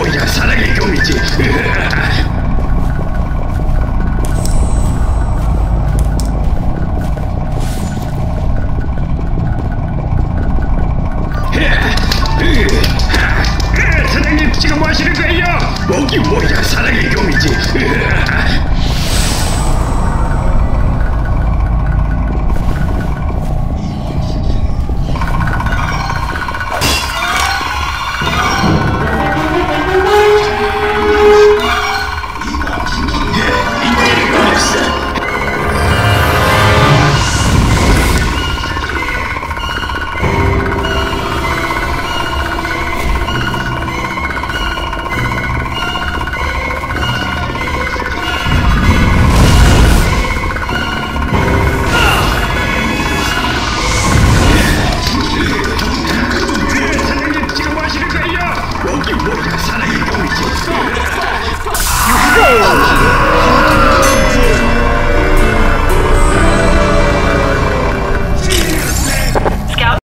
Oh, Voidus.